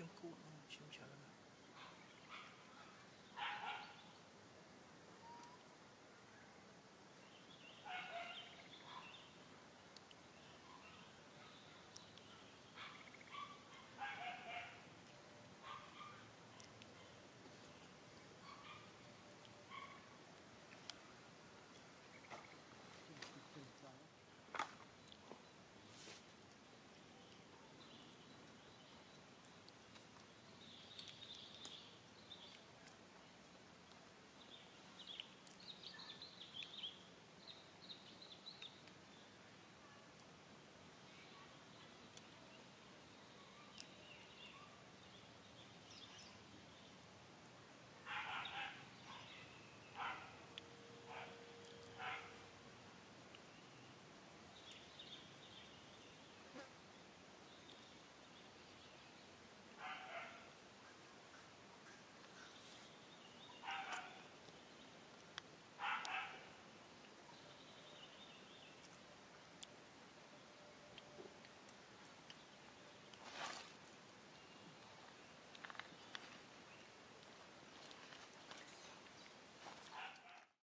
ชิมกูชิมชา